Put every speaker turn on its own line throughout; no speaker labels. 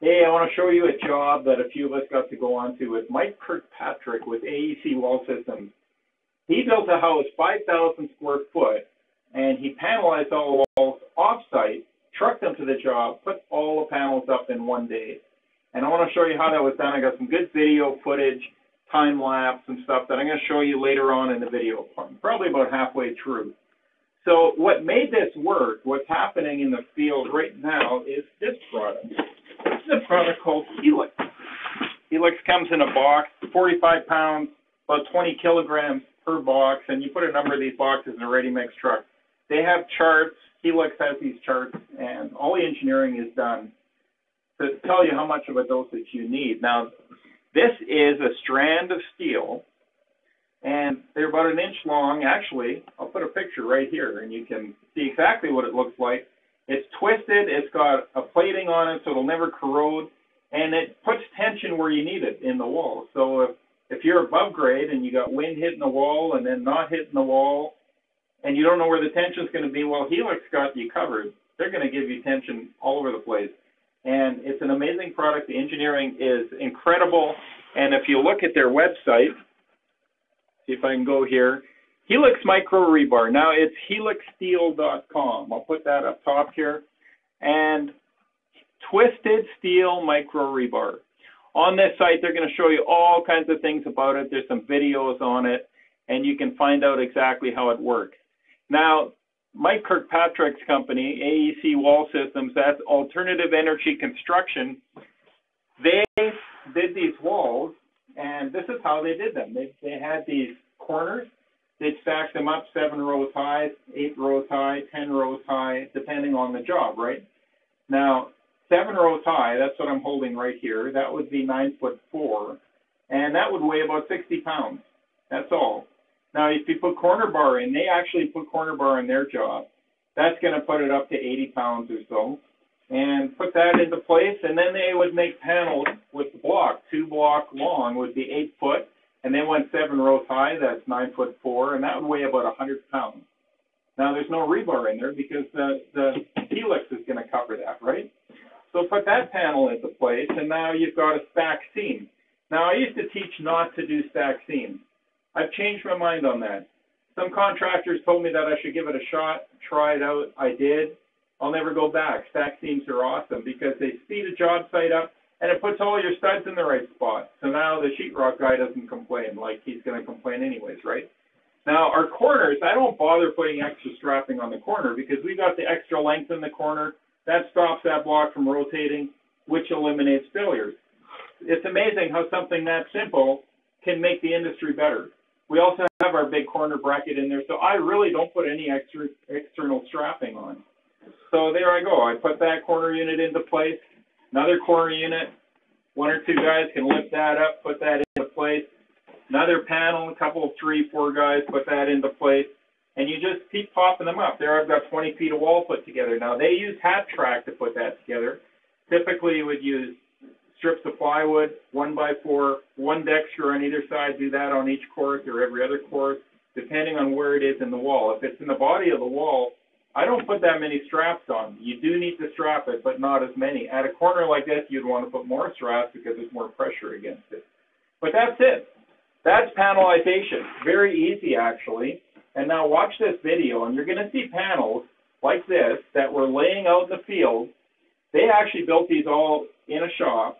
Hey, I want to show you a job that a few of us got to go on to with Mike Kirkpatrick with AEC Wall Systems. He built a house 5,000 square foot and he panelized all the walls off-site, trucked them to the job, put all the panels up in one day. And I want to show you how that was done. I got some good video footage, time lapse and stuff that I'm going to show you later on in the video, probably about halfway through. So what made this work, what's happening in the field right now is this product. Is a product called Helix. Helix comes in a box, 45 pounds, about 20 kilograms per box, and you put a number of these boxes in a ready-mix truck. They have charts. Helix has these charts, and all the engineering is done to tell you how much of a dosage you need. Now, this is a strand of steel, and they're about an inch long. Actually, I'll put a picture right here, and you can see exactly what it looks like. It's twisted. It's got a plating on it, so it'll never corrode, and it puts tension where you need it in the wall. So if if you're above grade and you got wind hitting the wall and then not hitting the wall, and you don't know where the tension is going to be, well, Helix got you covered. They're going to give you tension all over the place. And it's an amazing product. The engineering is incredible. And if you look at their website, see if I can go here, Helix Micro Rebar. Now it's helixsteel.com. I'll put that up top here. And Twisted Steel Micro Rebar. On this site, they're going to show you all kinds of things about it. There's some videos on it, and you can find out exactly how it works. Now, Mike Kirkpatrick's company, AEC Wall Systems, that's Alternative Energy Construction, they did these walls, and this is how they did them. They, they had these corners. They'd stack them up seven rows high, eight rows high, ten rows high, depending on the job, right? Now, seven rows high, that's what I'm holding right here. That would be nine foot four, and that would weigh about 60 pounds. That's all. Now, if you put corner bar in, they actually put corner bar in their job. That's going to put it up to 80 pounds or so. And put that into place, and then they would make panels with the block. Two block long would be eight foot, and they went seven rows high, that's nine foot four, and that would weigh about 100 pounds. Now, there's no rebar in there because the, the helix is going to cover that, right? So put that panel into place, and now you've got a stack seam. Now, I used to teach not to do stack seams. I've changed my mind on that. Some contractors told me that I should give it a shot, try it out. I did. I'll never go back. Stack seams are awesome because they speed a job site up and it puts all your studs in the right spot. So now the sheetrock guy doesn't complain like he's going to complain anyways, right? Now our corners, I don't bother putting extra strapping on the corner because we got the extra length in the corner. That stops that block from rotating, which eliminates failures. It's amazing how something that simple can make the industry better. We also have our big corner bracket in there, so I really don't put any extra external strapping on. So there I go. I put that corner unit into place. Another corner unit, one or two guys can lift that up, put that into place. Another panel, a couple three, four guys put that into place. And you just keep popping them up. There I've got 20 feet of wall put together. Now they use Hat-Track to put that together. Typically you would use strips of plywood, one by four, one screw on either side, do that on each course or every other course, depending on where it is in the wall. If it's in the body of the wall, I don't put that many straps on. You do need to strap it, but not as many. At a corner like this, you'd want to put more straps because there's more pressure against it. But that's it. That's panelization. Very easy, actually. And now watch this video, and you're going to see panels like this that were laying out in the field. They actually built these all in a shop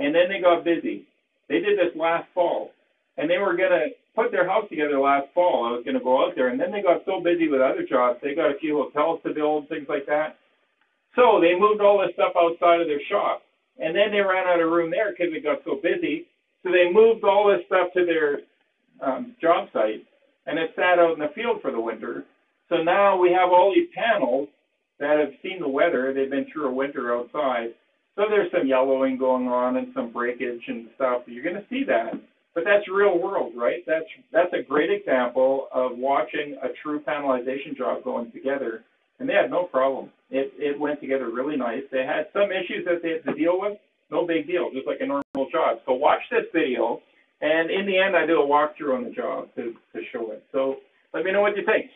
and then they got busy. They did this last fall, and they were going to put their house together last fall. I was going to go out there, and then they got so busy with other jobs. They got a few hotels to build, things like that. So they moved all this stuff outside of their shop, and then they ran out of room there because it got so busy. So they moved all this stuff to their um, job site, and it sat out in the field for the winter. So now we have all these panels that have seen the weather. They've been through a winter outside, so there's some yellowing going on and some breakage and stuff. You're going to see that. But that's real world, right? That's that's a great example of watching a true panelization job going together. And they had no problem. It it went together really nice. They had some issues that they had to deal with. No big deal, just like a normal job. So watch this video, and in the end, I do a walkthrough on the job to, to show it. So let me know what you think.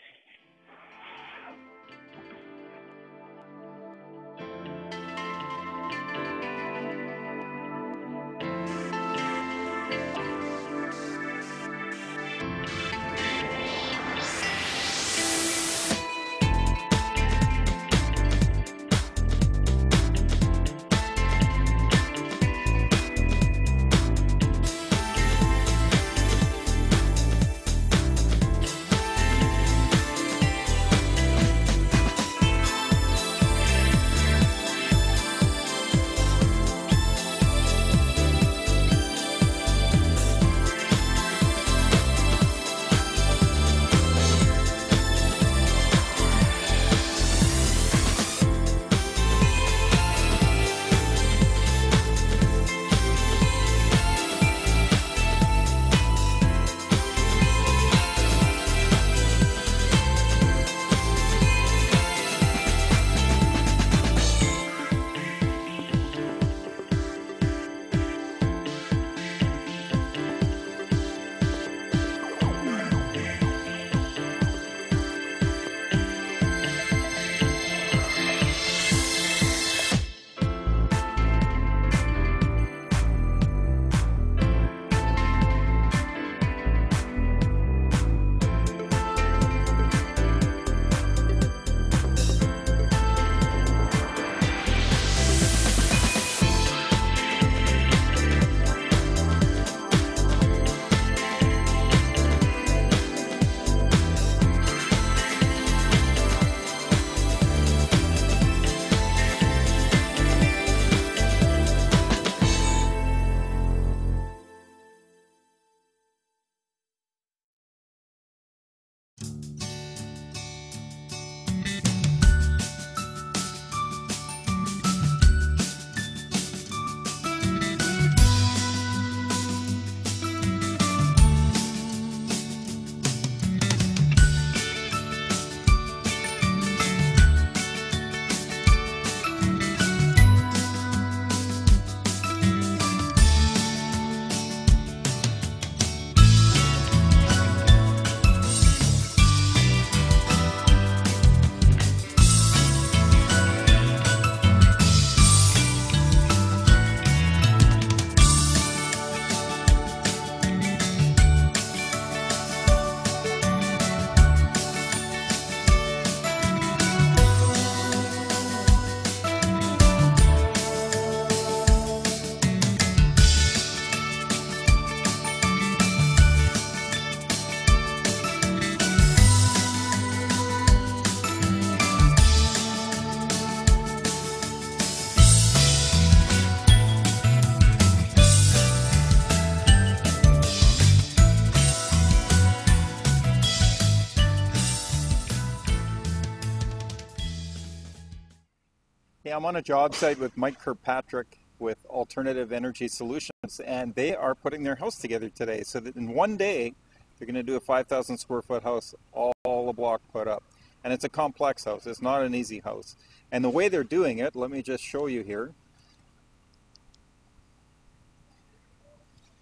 Yeah, I'm on a job site with Mike Kirkpatrick with Alternative Energy Solutions, and they are putting their house together today. So that in one day, they're going to do a 5,000 square foot house, all, all the block put up. And it's a complex house, it's not an easy house. And the way they're doing it, let me just show you here.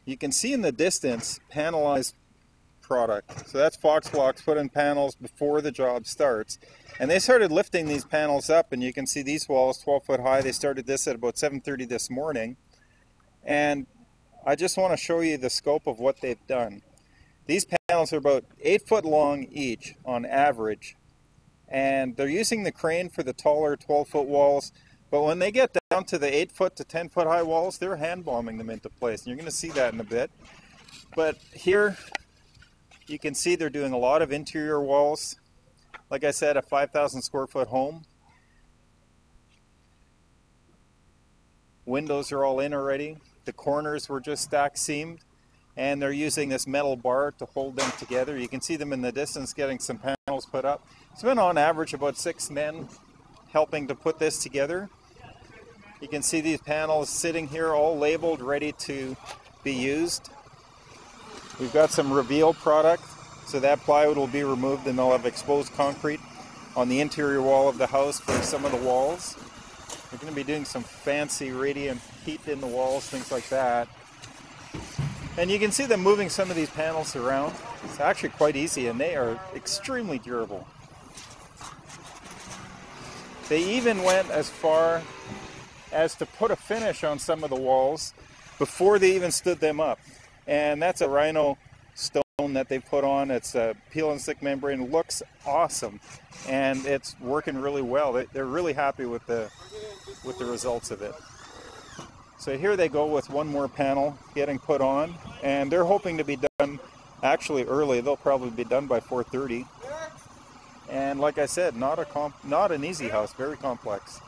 You can see in the distance panelized product. So that's Fox Blocks put in panels before the job starts. And they started lifting these panels up, and you can see these walls 12 foot high. They started this at about 7:30 this morning, and I just want to show you the scope of what they've done. These panels are about eight foot long each on average, and they're using the crane for the taller 12 foot walls. But when they get down to the 8 foot to 10 foot high walls, they're hand bombing them into place. And you're going to see that in a bit. But here you can see they're doing a lot of interior walls. Like I said, a 5,000 square foot home. Windows are all in already. The corners were just stack seamed and they're using this metal bar to hold them together. You can see them in the distance getting some panels put up. It's been on average about six men helping to put this together. You can see these panels sitting here all labeled ready to be used. We've got some reveal product so that plywood will be removed and they'll have exposed concrete on the interior wall of the house for some of the walls. We're going to be doing some fancy radiant heat in the walls, things like that. And you can see them moving some of these panels around. It's actually quite easy and they are extremely durable. They even went as far as to put a finish on some of the walls before they even stood them up. And that's a rhino stone that they put on. It's a peel and stick membrane. Looks awesome, and it's working really well. They- They're really happy with the with the results of it. So here they go with one more panel getting put on, and they're hoping to be done actually early. They'll probably be done by 4:30. And like I said, not a comp, not an easy house, very complex.